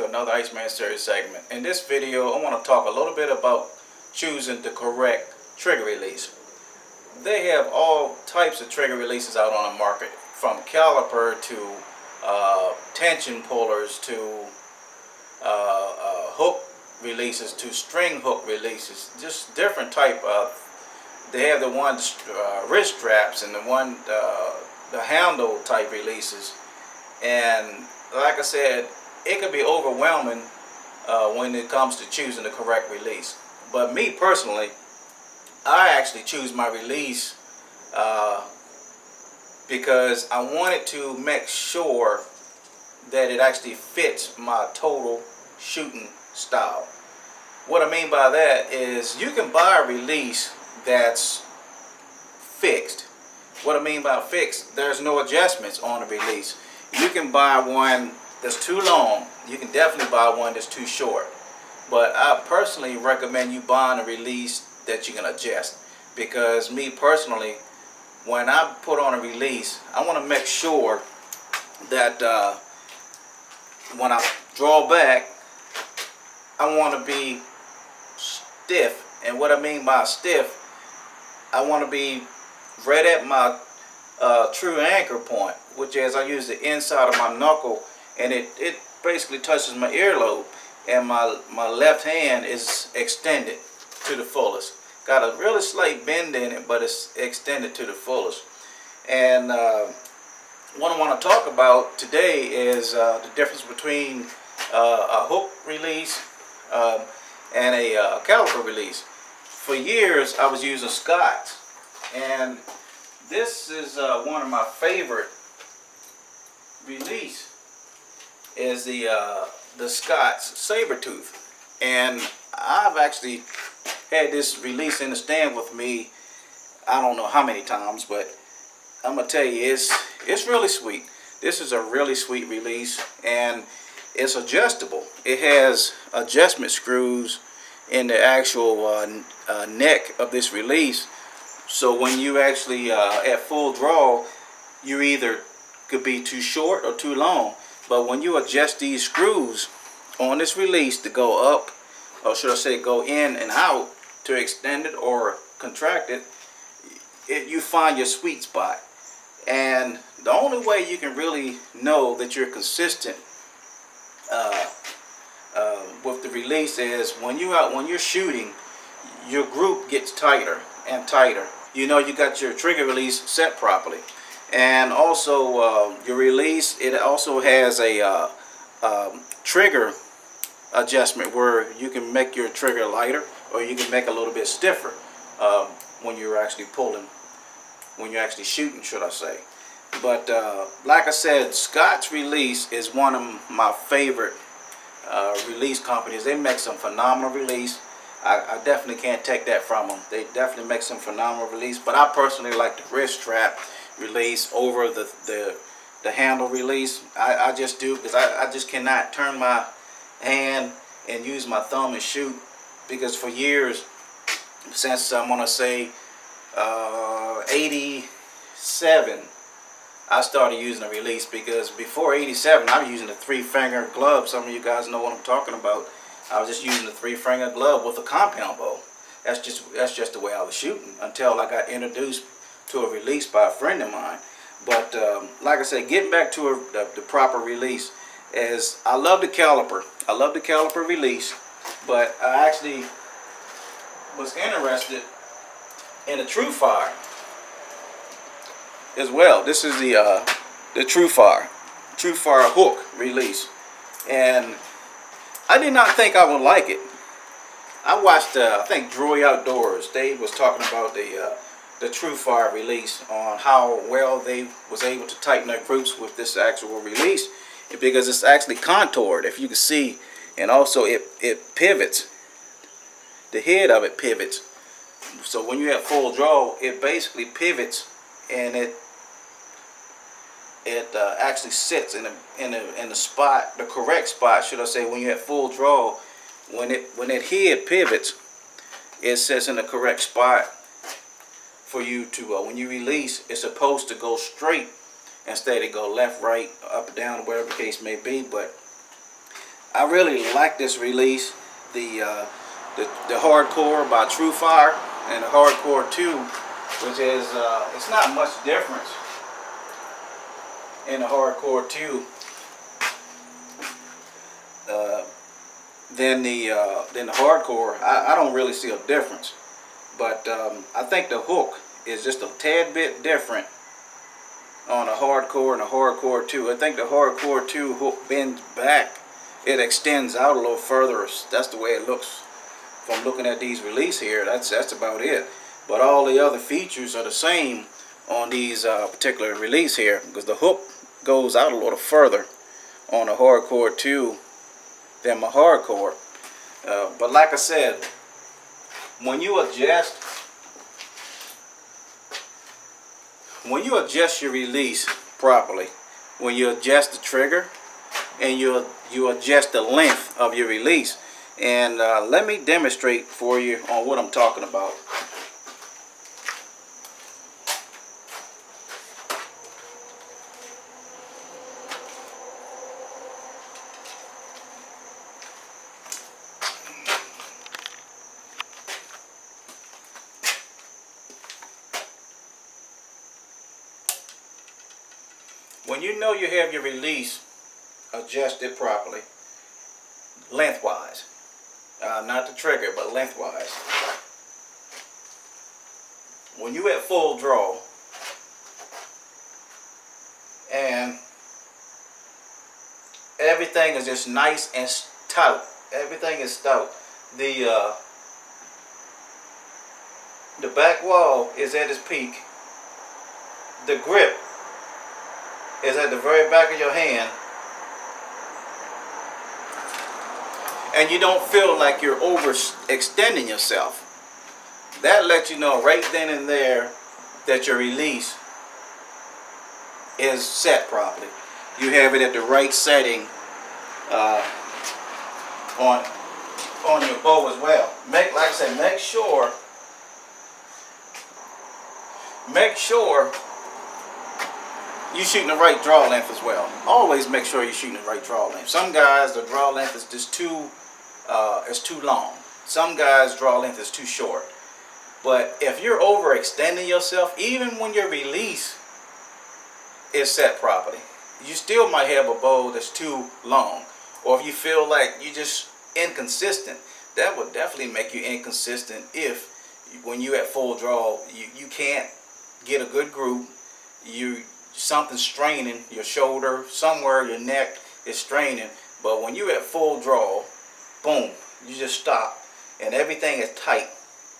to another Iceman Series segment. In this video, I want to talk a little bit about choosing the correct trigger release. They have all types of trigger releases out on the market, from caliper to uh, tension pullers to uh, uh, hook releases to string hook releases. Just different type of. They have the ones uh, wrist straps and the one uh, the handle type releases and like I said, it can be overwhelming uh, when it comes to choosing the correct release. But me personally, I actually choose my release uh, because I wanted to make sure that it actually fits my total shooting style. What I mean by that is you can buy a release that's fixed. What I mean by fixed, there's no adjustments on the release. You can buy one that's too long. You can definitely buy one that's too short. But I personally recommend you buying a release that you can adjust. Because me personally, when I put on a release, I want to make sure that uh, when I draw back, I want to be stiff. And what I mean by stiff, I want to be right at my uh, true anchor point, which is I use the inside of my knuckle and it, it basically touches my earlobe and my, my left hand is extended to the fullest. Got a really slight bend in it, but it's extended to the fullest. And uh, what I want to talk about today is uh, the difference between uh, a hook release um, and a uh, caliper release. For years, I was using Scott's, and this is uh, one of my favorite release is the uh, the Scott's Sabertooth and I've actually had this release in the stand with me I don't know how many times but I'm gonna tell you it's it's really sweet. This is a really sweet release and it's adjustable. It has adjustment screws in the actual uh, uh, neck of this release. So when you actually uh, at full draw, you either could be too short or too long. But when you adjust these screws on this release to go up, or should I say go in and out to extend it or contract it, it you find your sweet spot. And the only way you can really know that you're consistent uh, uh, with the release is when you out when you're shooting, your group gets tighter and tighter you know you got your trigger release set properly. And also uh, your release, it also has a uh, um, trigger adjustment where you can make your trigger lighter or you can make a little bit stiffer uh, when you're actually pulling, when you're actually shooting, should I say. But uh, like I said, Scott's release is one of my favorite uh, release companies. They make some phenomenal release. I, I, definitely can't take that from them. They definitely make some phenomenal release, but I personally like the wrist strap release over the the, the handle release. I, I just do because I, I just cannot turn my hand and use my thumb and shoot because for years, since I'm gonna say uh, 87, I started using a release because before 87, I was using a three finger glove. Some of you guys know what I'm talking about. I was just using a three finger glove with a compound bow. That's just that's just the way I was shooting until I got introduced to a release by a friend of mine. But um, like I said, getting back to a, the, the proper release is I love the caliper. I love the caliper release, but I actually was interested in a TruFire as well. This is the uh, the TruFire, True Fire hook release, and I did not think I would like it. I watched, uh, I think, Droy Outdoors. Dave was talking about the uh, the TruFire release on how well they was able to tighten their groups with this actual release because it's actually contoured, if you can see, and also it it pivots. The head of it pivots. So when you have full draw, it basically pivots and it it uh, actually sits in a in a in the spot, the correct spot, should I say, when you have full draw, when it when it head pivots, it sits in the correct spot for you to uh, when you release. It's supposed to go straight instead of go left, right, up, down, whatever the case may be. But I really like this release. The uh, the, the hardcore by TruFire and the hardcore 2 which is uh, it's not much difference in the hardcore 2 uh, than the uh, than the hardcore I, I don't really see a difference but um, I think the hook is just a tad bit different on a hardcore and a hardcore 2 I think the hardcore 2 hook bends back it extends out a little further that's the way it looks from looking at these release here, that's that's about it. But all the other features are the same on these uh, particular release here because the hook goes out a little further on a hardcore 2 than my hardcore. Uh, but like I said, when you adjust when you adjust your release properly, when you adjust the trigger and you you adjust the length of your release, and uh, let me demonstrate for you on what I'm talking about. When you know you have your release adjusted properly, lengthwise, uh, not the trigger, but lengthwise. When you at full draw, and everything is just nice and stout. Everything is stout. The uh, the back wall is at its peak. The grip is at the very back of your hand. and you don't feel like you're overextending yourself. That lets you know right then and there that your release is set properly. You have it at the right setting uh, on on your bow as well. Make like I said, make sure make sure you're shooting the right draw length as well. Always make sure you're shooting the right draw length. Some guys, the draw length is just too uh, is too long. Some guys draw length is too short. But if you're overextending yourself, even when your release is set properly, you still might have a bow that's too long. Or if you feel like you're just inconsistent, that would definitely make you inconsistent if when you at full draw, you, you can't get a good group, you something straining your shoulder, somewhere your neck is straining. But when you're at full draw, boom, you just stop and everything is tight.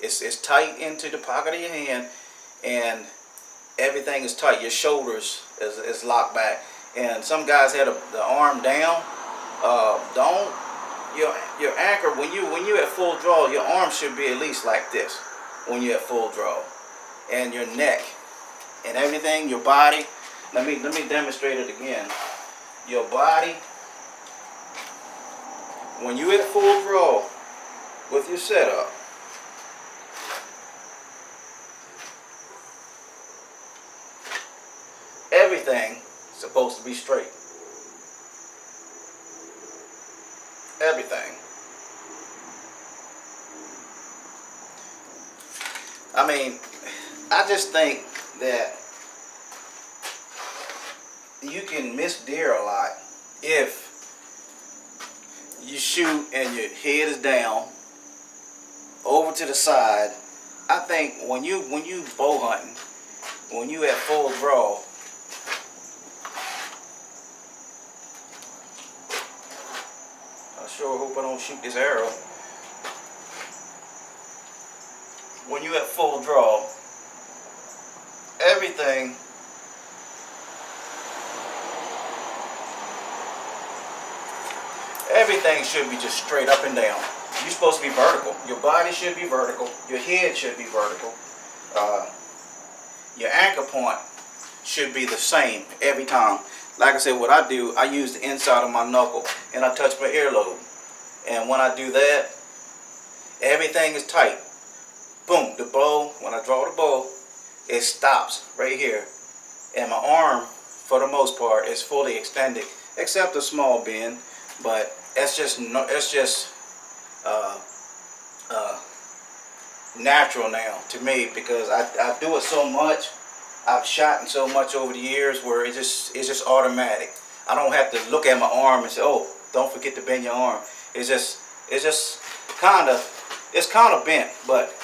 It's, it's tight into the pocket of your hand and everything is tight. Your shoulders is, is locked back. And some guys had a, the arm down. Uh, don't your your anchor when you when you at full draw, your arm should be at least like this when you're at full draw, and your neck and everything, your body. Let me let me demonstrate it again. Your body when you at full draw with your setup, everything is supposed to be straight. Everything. I mean, I just think that you can miss deer a lot if you shoot and your head is down over to the side. I think when you when you bow hunting when you at full draw I sure hope I don't shoot this arrow. When you at full draw everything everything should be just straight up and down. You're supposed to be vertical. Your body should be vertical. Your head should be vertical. Uh, your anchor point should be the same every time. Like I said, what I do, I use the inside of my knuckle and I touch my earlobe. And when I do that, everything is tight. Boom, the bow, when I draw the bow, it stops right here. And my arm for the most part, is fully extended, except a small bend. But it's just no, it's just uh, uh, natural now to me because I, I do it so much. I've shot so much over the years where it just it's just automatic. I don't have to look at my arm and say, oh, don't forget to bend your arm. It's just it's just kind of it's kind of bent, but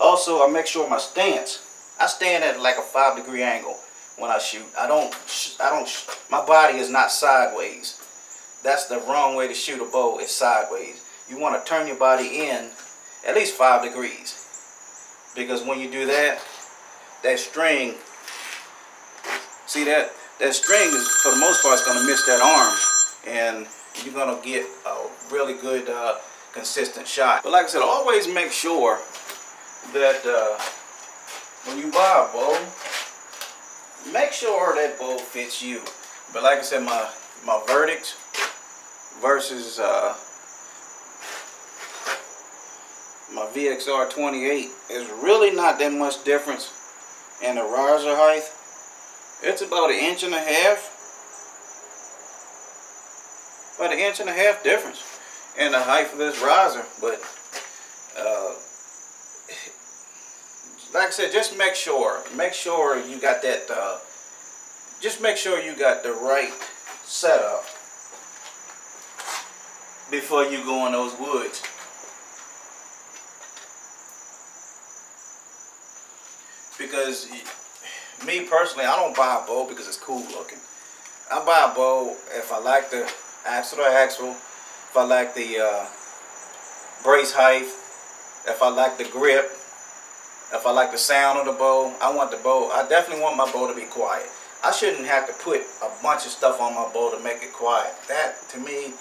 also I make sure my stance. I stand at like a five degree angle when I shoot. I don't I don't my body is not sideways. That's the wrong way to shoot a bow. It's sideways. You want to turn your body in at least five degrees because when you do that, that string, see that that string is for the most part is going to miss that arm, and you're going to get a really good uh, consistent shot. But like I said, always make sure that uh, when you buy a bow, make sure that bow fits you. But like I said, my my Vertix versus uh, my VXR 28 is really not that much difference in the riser height. It's about an inch and a half. About an inch and a half difference in the height of this riser. But uh, like I said, just make sure, make sure you got that, uh, just make sure you got the right setup before you go in those woods. Because me personally, I don't buy a bow because it's cool looking. I buy a bow if I like the axle to axle, if I like the uh, brace height, if I like the grip, if I like the sound of the bow. I want the bow, I definitely want my bow to be quiet. I shouldn't have to put a bunch of stuff on my bow to make it quiet. That, to me,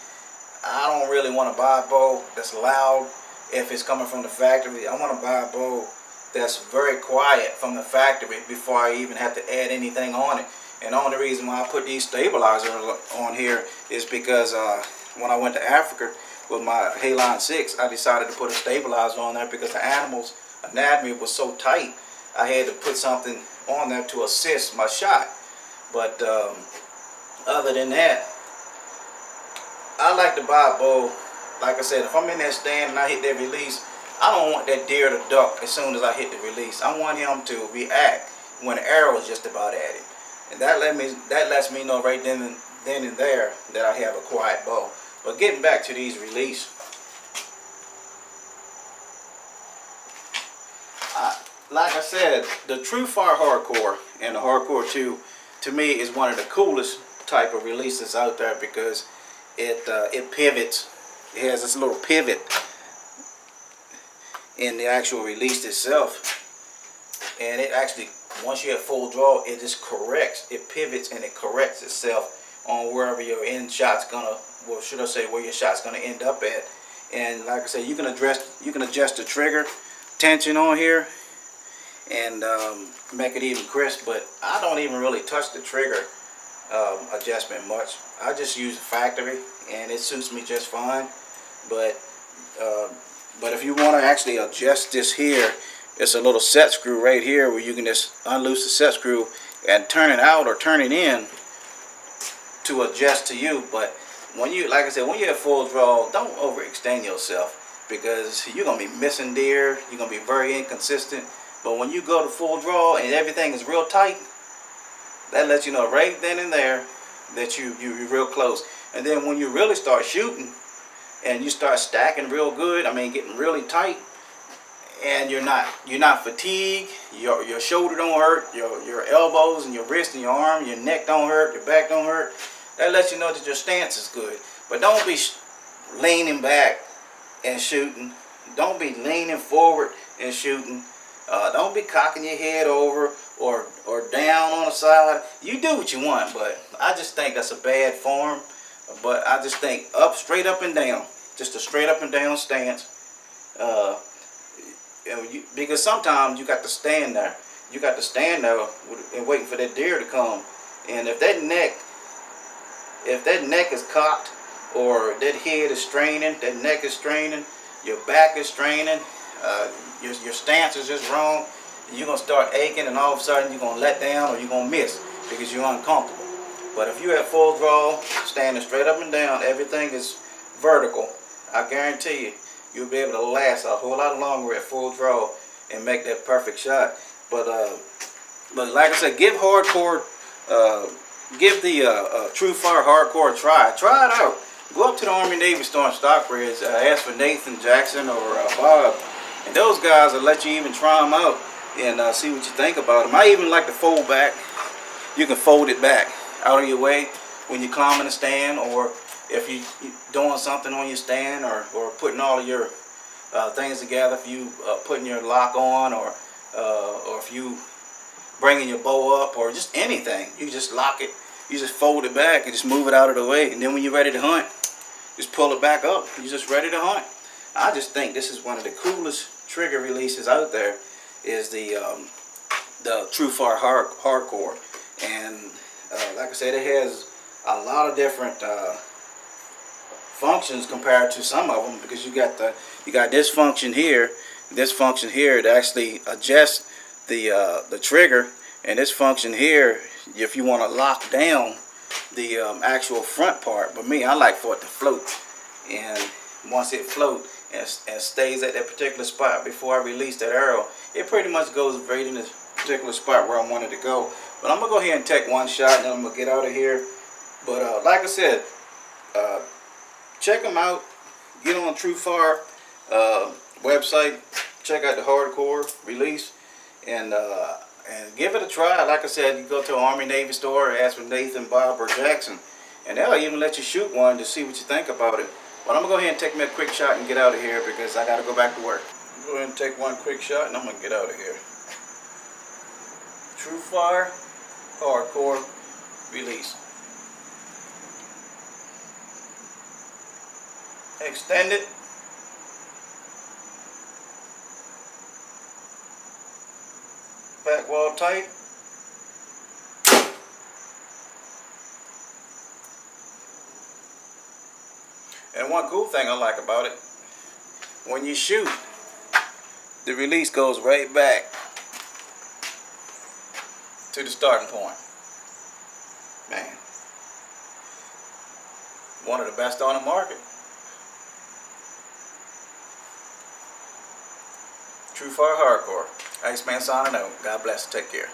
I don't really want to buy a bow that's loud if it's coming from the factory. I want to buy a bow that's very quiet from the factory before I even have to add anything on it. And the only reason why I put these stabilizers on here is because uh, when I went to Africa with my Halon 6, I decided to put a stabilizer on there because the animal's anatomy was so tight. I had to put something on there to assist my shot. But um, other than that, I like to buy a bow. Like I said, if I'm in that stand and I hit that release, I don't want that deer to duck as soon as I hit the release. I want him to react when the arrow is just about at him. And that let me that lets me know right then and then and there that I have a quiet bow. But getting back to these release. Like I said, the TruFire Hardcore and the Hardcore 2 to me is one of the coolest type of releases out there because it uh, it pivots. It has this little pivot in the actual release itself. And it actually, once you have full draw, it just corrects. It pivots and it corrects itself on wherever your end shot's gonna, well, should I say, where your shot's gonna end up at. And like I said, you can address, you can adjust the trigger tension on here and um, make it even crisp. But I don't even really touch the trigger um, adjustment much. I just use the factory and it suits me just fine. But uh, but if you want to actually adjust this here, it's a little set screw right here where you can just unloose the set screw and turn it out or turn it in to adjust to you. But when you, like I said, when you have full draw, don't overextend yourself because you're going to be missing deer. You're going to be very inconsistent. But when you go to full draw and everything is real tight, that lets you know right then and there that you, you, you're real close. And then when you really start shooting, and you start stacking real good, I mean getting really tight, and you're not you're not fatigued, your your shoulder don't hurt, your your elbows and your wrist and your arm, your neck don't hurt, your back don't hurt. That lets you know that your stance is good. But don't be leaning back and shooting. Don't be leaning forward and shooting. Uh, don't be cocking your head over or or down on the side. You do what you want, but I just think that's a bad form. But I just think up, straight up and down. Just a straight up and down stance. Uh, you, because sometimes you got to stand there. You got to stand there and waiting for that deer to come. And if that neck, if that neck is cocked or that head is straining, that neck is straining, your back is straining, uh, your, your stance is just wrong, you're going to start aching and all of a sudden you're going to let down or you're going to miss because you're uncomfortable. But if you have full draw, standing straight up and down, everything is vertical, I guarantee you, you'll be able to last a whole lot longer at full draw and make that perfect shot. But uh, but like I said, give hardcore, uh, give the uh, uh, TruFire hardcore a try. Try it out. Go up to the Army Navy store in Stockbridge, uh, ask for Nathan Jackson or uh, Bob, and those guys will let you even try them out and uh, see what you think about them. I even like to fold back. You can fold it back out of your way when you're climbing a stand or if you are doing something on your stand or, or putting all of your uh, things together, if you uh, putting your lock on or uh, or if you bringing your bow up or just anything, you just lock it, you just fold it back and just move it out of the way. And then when you're ready to hunt, just pull it back up. You're just ready to hunt. I just think this is one of the coolest trigger releases out there is the um, the TruFire hard, Hardcore. And uh, like I said, it has a lot of different uh, functions compared to some of them because you got the you got this function here, this function here to actually adjust the uh, the trigger, and this function here if you want to lock down the um, actual front part. But me, I like for it to float, and once it float and, and stays at that particular spot before I release that arrow, it pretty much goes right in this particular spot where I wanted to go. But I'm gonna go ahead and take one shot, and I'm gonna get out of here. But uh, like I said, uh, check them out. Get on TruFire uh, website. Check out the hardcore release, and uh, and give it a try. Like I said, you go to an Army Navy store, ask for Nathan, Bob, or Jackson, and they'll even let you shoot one to see what you think about it. But I'm gonna go ahead and take me a quick shot and get out of here because I gotta go back to work. Go ahead and take one quick shot, and I'm gonna get out of here. TruFire Hardcore Release. Extend it. Back wall tight. And one cool thing I like about it, when you shoot, the release goes right back to the starting point. Man, one of the best on the market. True TruFire Hardcore. Iceman signing out. God bless. Take care.